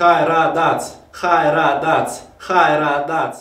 Խայրադաց, խայրադաց, խայրադաց